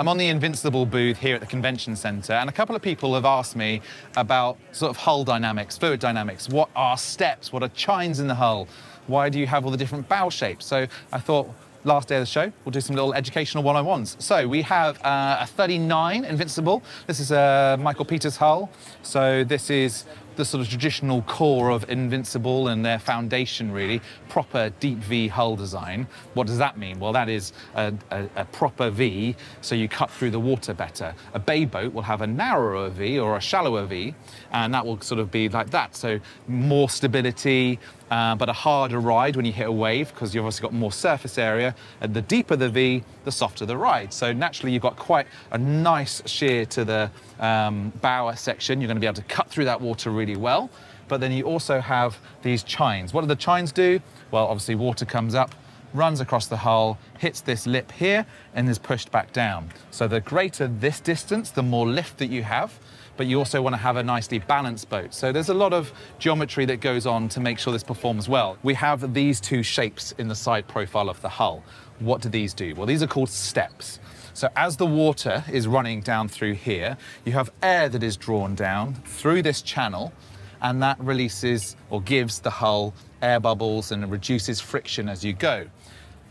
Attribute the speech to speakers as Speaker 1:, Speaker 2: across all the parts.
Speaker 1: I'm on the Invincible booth here at the Convention Centre, and a couple of people have asked me about sort of hull dynamics, fluid dynamics. What are steps? What are chines in the hull? Why do you have all the different bow shapes? So I thought, last day of the show, we'll do some little educational one-on-ones. So we have uh, a 39 Invincible. This is a Michael Peters hull. So this is the sort of traditional core of Invincible and their foundation, really, proper deep V hull design. What does that mean? Well, that is a, a, a, proper V, so you cut through the water better. A bay boat will have a narrower V or a shallower V, and that will sort of be like that. So more stability, uh, but a harder ride when you hit a wave because you've obviously got more surface area. And the deeper the V, the softer the ride. So naturally, you've got quite a nice shear to the um, bower section. You're going to be able to cut through that water really well. But then you also have these chines. What do the chines do? Well, obviously, water comes up, runs across the hull, hits this lip here, and is pushed back down. So the greater this distance, the more lift that you have but you also want to have a nicely balanced boat. So there's a lot of geometry that goes on to make sure this performs well. We have these two shapes in the side profile of the hull. What do these do? Well, these are called steps. So as the water is running down through here, you have air that is drawn down through this channel, and that releases or gives the hull air bubbles and reduces friction as you go.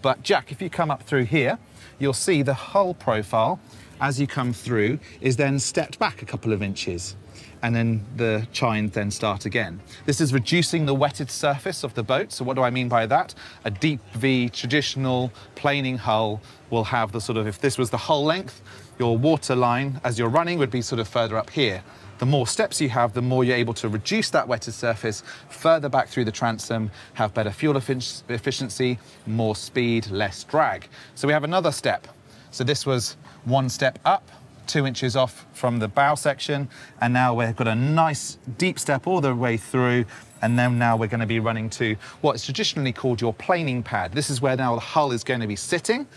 Speaker 1: But Jack, if you come up through here, you'll see the hull profile as you come through is then stepped back a couple of inches and then the chines then start again. This is reducing the wetted surface of the boat. So what do I mean by that? A deep V traditional planing hull will have the sort of, if this was the hull length, your water line as you're running would be sort of further up here. The more steps you have, the more you're able to reduce that wetted surface further back through the transom, have better fuel efficiency, more speed, less drag. So we have another step. So this was one step up, two inches off from the bow section, and now we've got a nice deep step all the way through, and then now we're going to be running to what is traditionally called your planing pad. This is where now the hull is going to be sitting,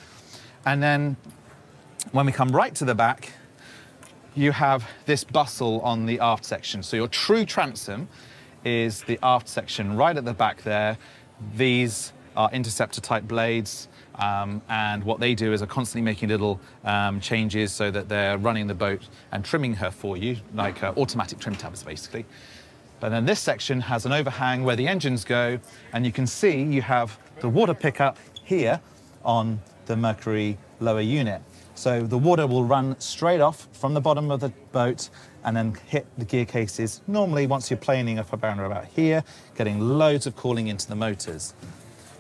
Speaker 1: and then when we come right to the back, you have this bustle on the aft section. So your true transom is the aft section right at the back there. These are interceptor type blades. Um, and what they do is are constantly making little um, changes so that they're running the boat and trimming her for you, like uh, automatic trim tabs, basically. But then this section has an overhang where the engines go, and you can see you have the water pickup here on the Mercury lower unit. So the water will run straight off from the bottom of the boat and then hit the gear cases. Normally, once you're planing up around about here, getting loads of cooling into the motors.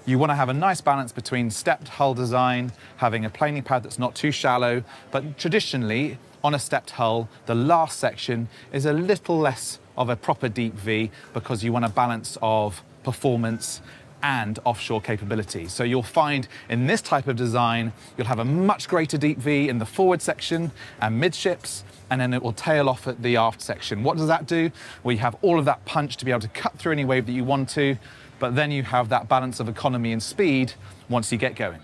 Speaker 1: You want to have a nice balance between stepped hull design, having a planing pad that's not too shallow, but traditionally, on a stepped hull, the last section is a little less of a proper deep V because you want a balance of performance and offshore capability. So you'll find in this type of design, you'll have a much greater deep V in the forward section and midships, and then it will tail off at the aft section. What does that do? Well, you have all of that punch to be able to cut through any wave that you want to, but then you have that balance of economy and speed once you get going.